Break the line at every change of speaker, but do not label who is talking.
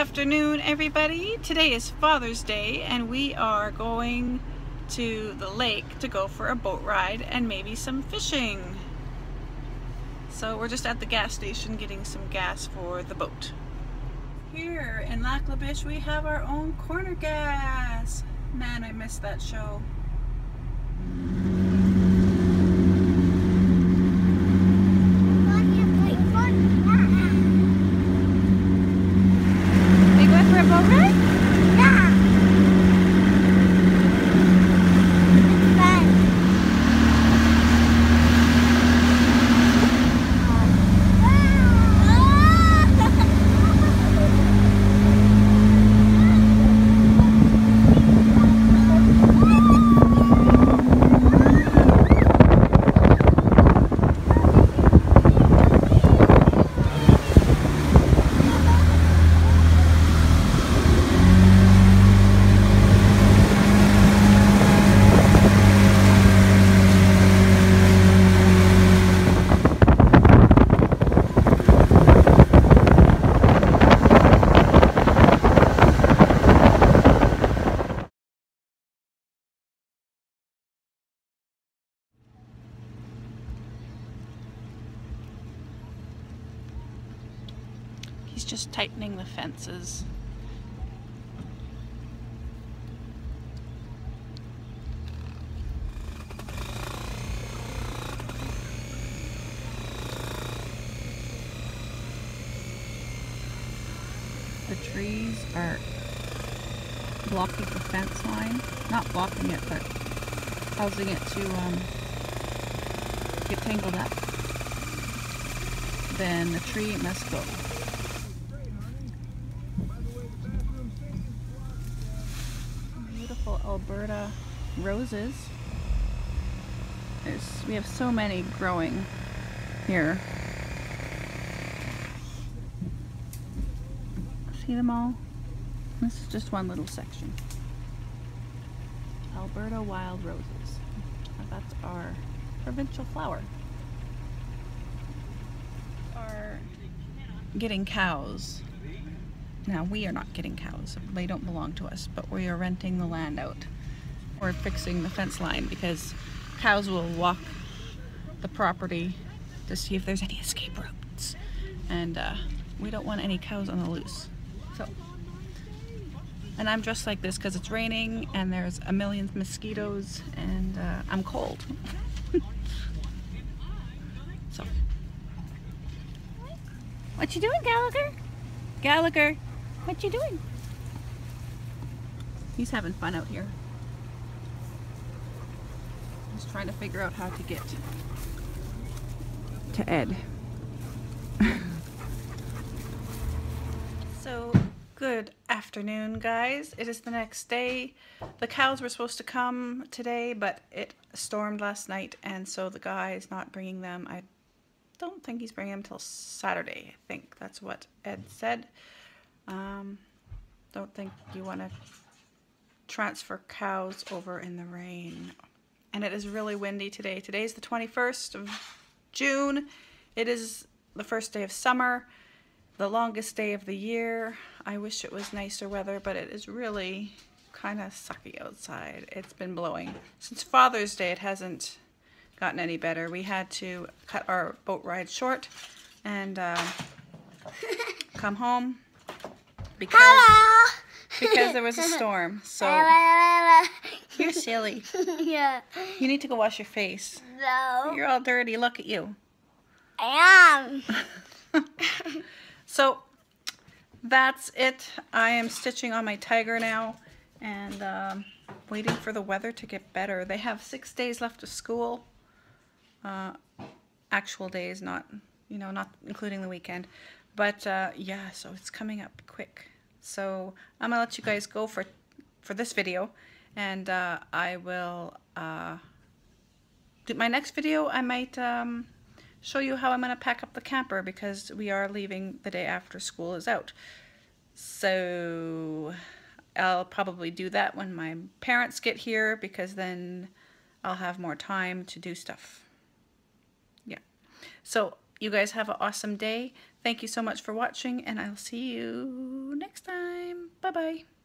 afternoon, everybody. Today is Father's Day, and we are going to the lake to go for a boat ride and maybe some fishing. So we're just at the gas station getting some gas for the boat. Here in Lac La Biche, we have our own corner gas. Man, I missed that show. Are you going for a boat ride? He's just tightening the fences. The trees are blocking the fence line. Not blocking it, but causing it to um, get tangled up. Then the tree must go. Alberta roses. There's, we have so many growing here. See them all? This is just one little section. Alberta wild roses. That's our provincial flower. Are getting cows now, we are not getting cows. They don't belong to us, but we are renting the land out. We're fixing the fence line because cows will walk the property to see if there's any escape routes. And uh, we don't want any cows on the loose. So, and I'm dressed like this because it's raining and there's a million mosquitoes and uh, I'm cold. so, what you doing, Gallagher? Gallagher. What you doing? He's having fun out here. He's trying to figure out how to get to Ed. so, good afternoon, guys. It is the next day. The cows were supposed to come today, but it stormed last night, and so the guy is not bringing them. I don't think he's bringing them till Saturday. I think that's what Ed said. Um, don't think you want to transfer cows over in the rain. And it is really windy today. Today is the 21st of June. It is the first day of summer, the longest day of the year. I wish it was nicer weather, but it is really kind of sucky outside. It's been blowing. Since Father's Day, it hasn't gotten any better. We had to cut our boat ride short and uh, come home because
Hello.
because there was a storm. So you're silly.
yeah.
You need to go wash your face.
No.
You're all dirty. Look at you.
I am.
So that's it. I am stitching on my tiger now and um, waiting for the weather to get better. They have six days left of school. Uh, actual days, not you know, not including the weekend. But uh, yeah, so it's coming up quick. So I'm gonna let you guys go for for this video, and uh, I will uh, do my next video. I might um, show you how I'm gonna pack up the camper because we are leaving the day after school is out. So I'll probably do that when my parents get here because then I'll have more time to do stuff. Yeah. So you guys have an awesome day. Thank you so much for watching, and I'll see you next time. Bye bye.